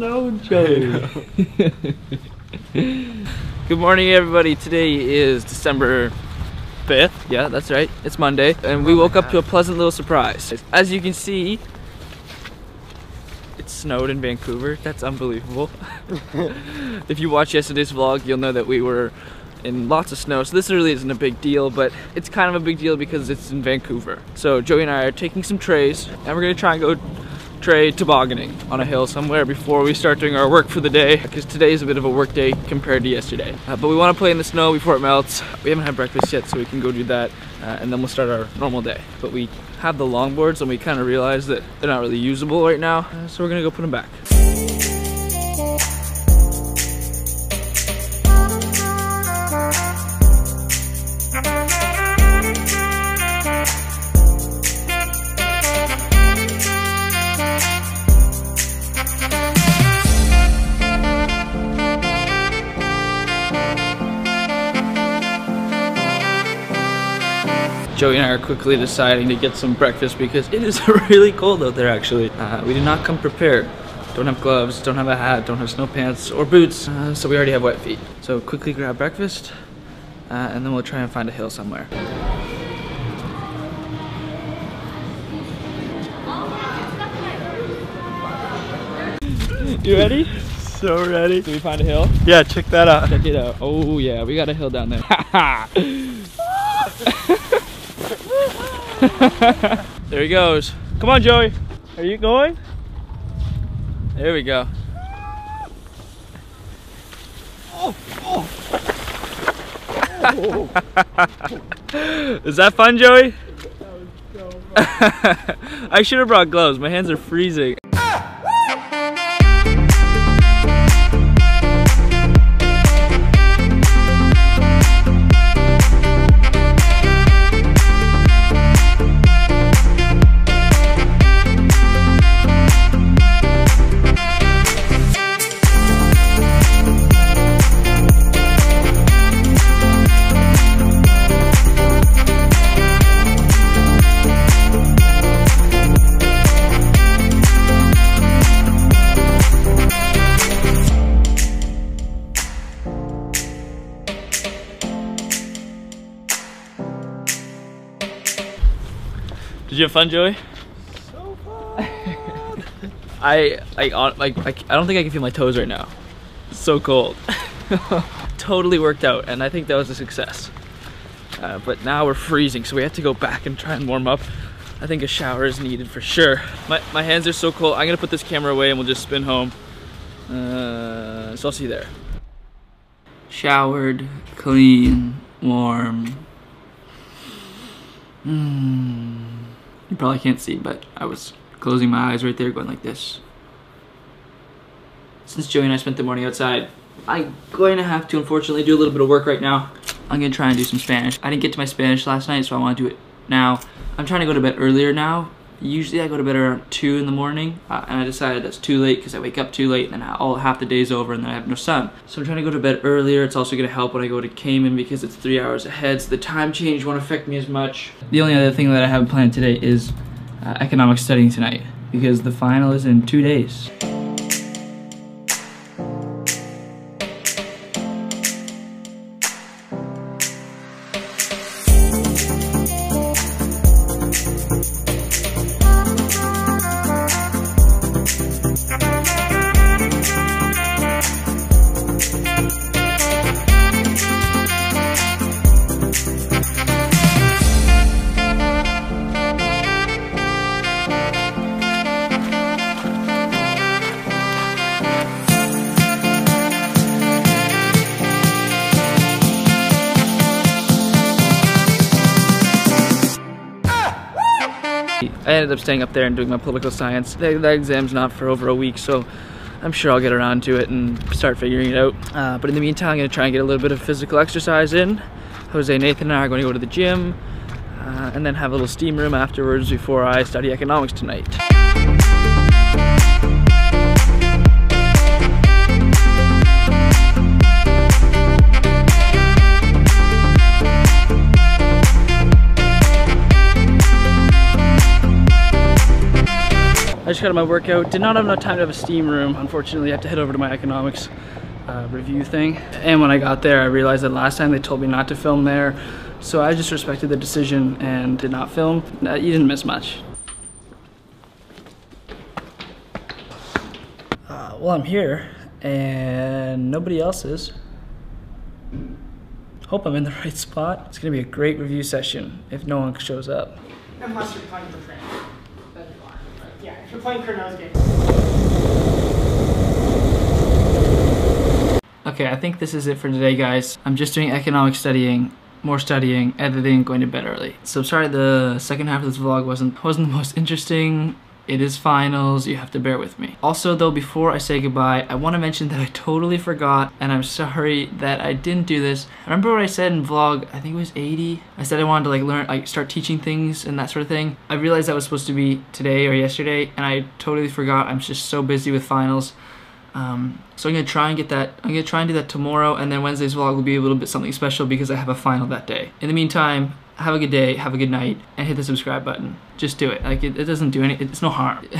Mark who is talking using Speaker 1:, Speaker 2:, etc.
Speaker 1: snow, Joey.
Speaker 2: Good morning, everybody. Today is December 5th. Yeah, that's right. It's Monday. And we woke up to a pleasant little surprise. As you can see, it snowed in Vancouver. That's unbelievable. if you watched yesterday's vlog, you'll know that we were in lots of snow. So this really isn't a big deal, but it's kind of a big deal because it's in Vancouver. So Joey and I are taking some trays and we're gonna try and go tray tobogganing on a hill somewhere before we start doing our work for the day because today is a bit of a work day compared to yesterday. Uh, but we want to play in the snow before it melts. We haven't had breakfast yet so we can go do that uh, and then we'll start our normal day. But we have the longboards and we kind of realized that they're not really usable right now uh, so we're gonna go put them back. Joey and I are quickly deciding to get some breakfast because it is really cold out there actually. Uh, we did not come prepared. Don't have gloves, don't have a hat, don't have snow pants or boots, uh, so we already have wet feet. So quickly grab breakfast uh, and then we'll try and find a hill somewhere. You ready?
Speaker 1: so ready.
Speaker 2: Did we find a hill?
Speaker 1: Yeah, check that out.
Speaker 2: Check it out. Oh yeah, we got a hill down there. there he goes. Come on, Joey.
Speaker 1: Are you going?
Speaker 2: There we go.
Speaker 1: Oh, oh.
Speaker 2: Is that fun, Joey? I should have brought gloves. My hands are freezing. Did you have fun, Joey?
Speaker 1: So fun.
Speaker 2: I I like I, I don't think I can feel my toes right now. It's so cold. totally worked out, and I think that was a success. Uh, but now we're freezing, so we have to go back and try and warm up. I think a shower is needed for sure. My my hands are so cold. I'm gonna put this camera away and we'll just spin home. Uh, so I'll see you there. Showered, clean, warm. Mm. You probably can't see, but I was closing my eyes right there, going like this. Since Joey and I spent the morning outside, I'm going to have to unfortunately do a little bit of work right now. I'm gonna try and do some Spanish. I didn't get to my Spanish last night, so I want to do it now. I'm trying to go to bed earlier now. Usually I go to bed around 2 in the morning, uh, and I decided that's too late because I wake up too late and then all half the day's over and then I have no sun. So I'm trying to go to bed earlier. It's also gonna help when I go to Cayman because it's three hours ahead, so the time change won't affect me as much. The only other thing that I have planned today is uh, economic studying tonight because the final is in two days. I ended up staying up there and doing my political science. That, exam's not for over a week, so I'm sure I'll get around to it and start figuring it out. Uh, but in the meantime, I'm gonna try and get a little bit of physical exercise in. Jose, Nathan, and I are going to go to the gym, uh, and then have a little steam room afterwards before I study economics tonight. Just got out of my workout. Did not have enough time to have a steam room. Unfortunately, I had to head over to my economics uh, review thing. And when I got there, I realized that last time they told me not to film there. So I just respected the decision and did not film. Uh, you didn't miss much. Uh, well, I'm here and nobody else is. Hope I'm in the right spot. It's gonna be a great review session if no one shows up.
Speaker 3: Unless you're playing for training. If you're playing game.
Speaker 2: Okay, I think this is it for today, guys. I'm just doing economic studying, more studying, editing, going to bed early. So sorry the second half of this vlog wasn't wasn't the most interesting. It is finals, you have to bear with me. Also though, before I say goodbye, I want to mention that I totally forgot, and I'm sorry that I didn't do this. Remember what I said in vlog, I think it was 80? I said I wanted to like learn, like start teaching things and that sort of thing. I realized that was supposed to be today or yesterday, and I totally forgot. I'm just so busy with finals. Um, so I'm gonna try and get that. I'm gonna try and do that tomorrow, and then Wednesday's vlog will be a little bit something special because I have a final that day. In the meantime, have a good day, have a good night, and hit the subscribe button. Just do it. Like it, it doesn't do any. It's no harm.